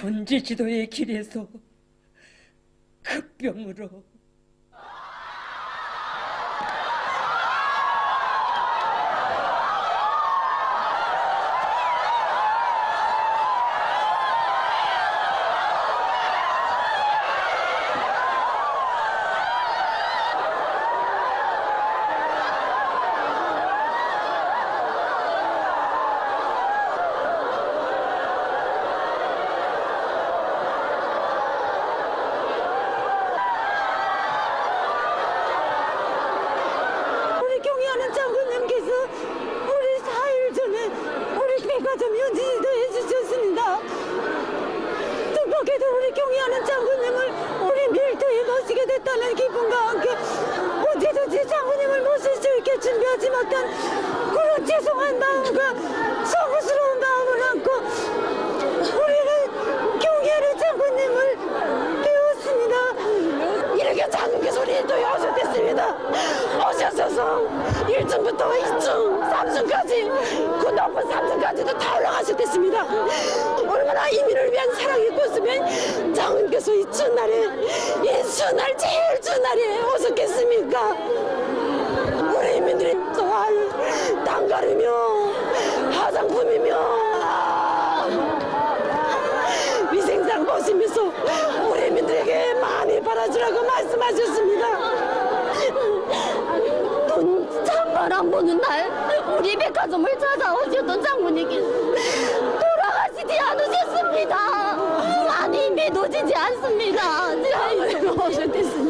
현재 지도의 길에서 급병으로 우리 경의하는 장군님께서 우리 4일 전에 우리 백화점 현지도 해주셨습니다. 뜻밖에도 우리 경의하는 장군님을 우리 밀도에 모시게 기쁨과 함께 어디든지 장군님을 모실 수 있게 준비하지 못한 그런 죄송한 마음과 서구스러운 마음을 안고 우리는 경의하는 장군님을 배웠습니다. 이렇게 장군께서 우리 일도에 오셨겠습니다. 오셔서서 1층부터 2층, 3층까지 그 높은 3층까지도 다 올라가셨겠습니다. 얼마나 이민을 위한 사랑이 컸으면 장군께서 이 첫날에 이 첫날 제일 첫날에 오셨겠습니까? 우리 인민들이 또한 땅가르며 화장품이며 위생상 보시면서 우리 민들에게 많이 바라주라고 말씀하셨습니다. 돈 잠만 안 보는 날 우리 백화점을 찾아오셨던 장군님께서 돌아가시지 않으셨습니다. 많이 믿어지지 않습니다. 잘 오셨겠습니다.